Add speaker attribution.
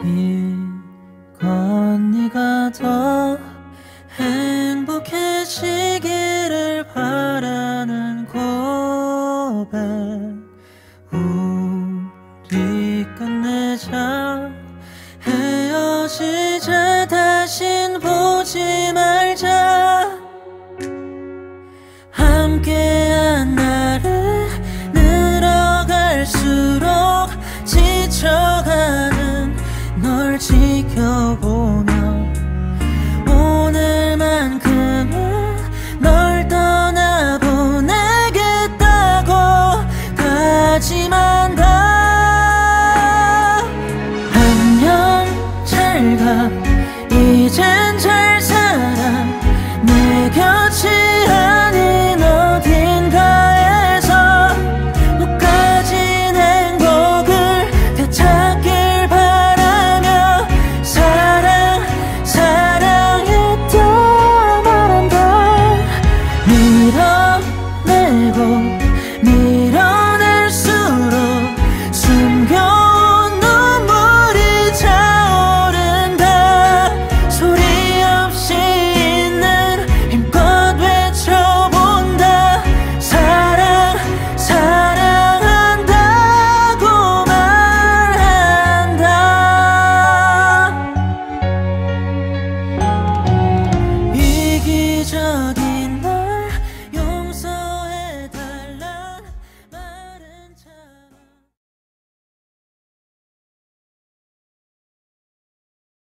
Speaker 1: 이건 네가 더 행복해지기를 바라는 고백 지켜보며 오늘만큼은 널 떠나보내겠다고 다짐한다 안녕 잘가. 이젠 잘 밀어낼수록 숨겨온 눈물이 차오른다. 소리 없이 있는 힘껏 외쳐본다. 사랑 사랑한다고 말한다. 이기적인